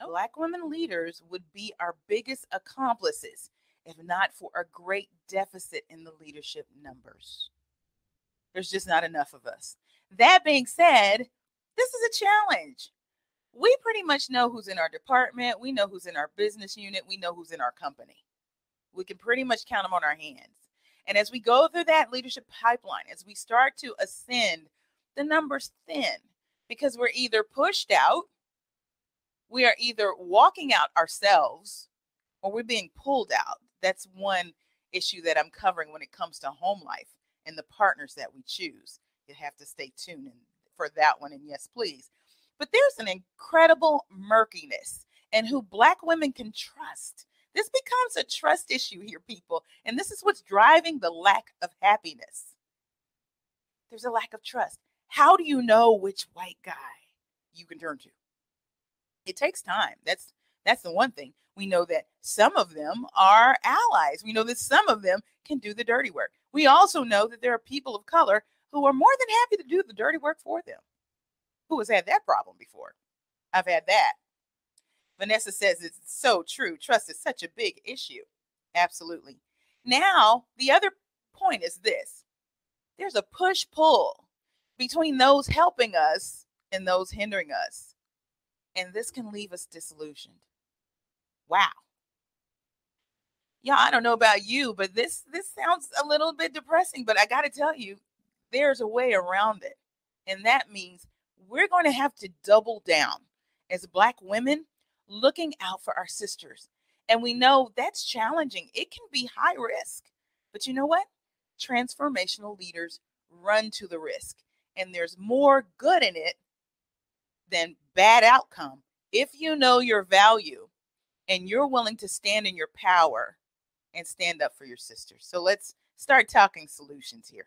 Oh. Black women leaders would be our biggest accomplices if not for a great deficit in the leadership numbers. There's just not enough of us. That being said, this is a challenge. We pretty much know who's in our department, we know who's in our business unit, we know who's in our company. We can pretty much count them on our hands. And as we go through that leadership pipeline, as we start to ascend, the numbers thin because we're either pushed out, we are either walking out ourselves, or we're being pulled out. That's one issue that I'm covering when it comes to home life and the partners that we choose. You have to stay tuned for that one. And yes, please. But there's an incredible murkiness and who Black women can trust. This becomes a trust issue here, people. And this is what's driving the lack of happiness. There's a lack of trust. How do you know which white guy you can turn to? It takes time. That's that's the one thing. We know that some of them are allies. We know that some of them can do the dirty work. We also know that there are people of color who are more than happy to do the dirty work for them. Who has had that problem before? I've had that. Vanessa says it's so true. Trust is such a big issue. Absolutely. Now, the other point is this there's a push pull between those helping us and those hindering us. And this can leave us disillusioned. Wow. Yeah, I don't know about you, but this this sounds a little bit depressing, but I got to tell you, there's a way around it. And that means we're going to have to double down as black women looking out for our sisters. And we know that's challenging. It can be high risk. But you know what? Transformational leaders run to the risk. And there's more good in it than bad outcome if you know your value and you're willing to stand in your power and stand up for your sisters. So let's start talking solutions here.